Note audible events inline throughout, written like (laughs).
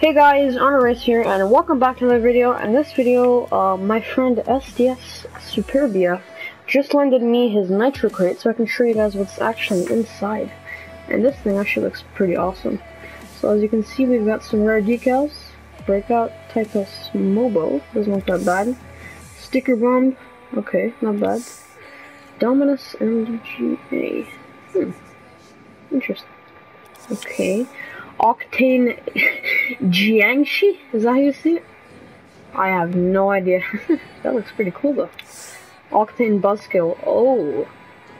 Hey guys, Honoris here, and welcome back to another video. In this video, uh, my friend SDS Superbia just lended me his Nitro Crate so I can show you guys what's actually inside. And this thing actually looks pretty awesome. So as you can see, we've got some rare decals. Breakout Typus Mobo, doesn't look that bad. Sticker Bomb, okay, not bad. Dominus MGA, hmm, interesting. Okay. Octane Jiangshi? Is that how you see it? I have no idea. (laughs) that looks pretty cool though. Octane Buzzkill. Oh.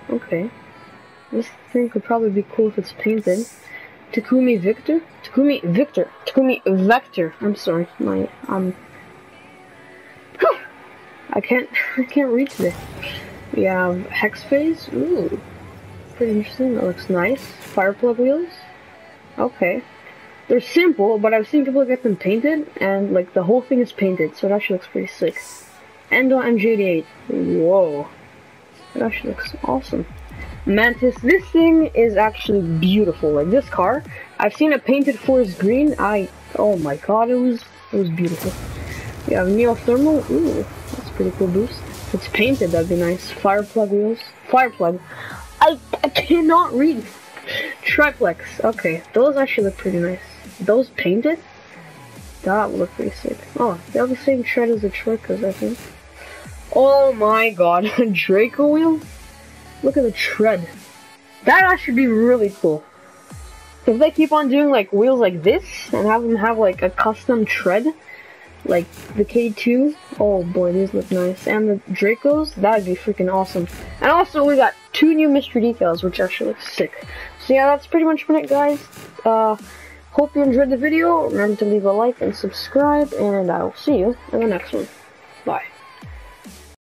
Okay. This thing could probably be cool if it's painted. Takumi Victor? Takumi Victor. Takumi Vector. I'm sorry. My um I can't (laughs) I can't read today. We have Hex Phase. Ooh. Pretty interesting. That looks nice. Fireplug wheels. Okay. They're simple, but I've seen people get them painted, and like the whole thing is painted, so it actually looks pretty sick. Endo MG88. Whoa. It actually looks awesome. Mantis, this thing is actually beautiful. Like this car, I've seen it painted forest green. I, oh my god, it was, it was beautiful. We have Neo Thermal. Ooh, that's pretty cool boost. If it's painted, that'd be nice. Fire plug wheels. Fire plug. I, I cannot read. Triplex. Okay, those actually look pretty nice. Those painted? That would look pretty sick. Oh, they have the same tread as the Troikas, I think. Oh my god, (laughs) Draco wheel? Look at the tread. That actually be really cool. If they keep on doing like wheels like this and have them have like a custom tread, like the K2, oh boy, these look nice. And the Dracos, that'd be freaking awesome. And also, we got two new mystery decals, which actually look sick. So yeah, that's pretty much it, guys. Uh, hope you enjoyed the video. Remember to leave a like and subscribe, and I will see you in the next one. Bye.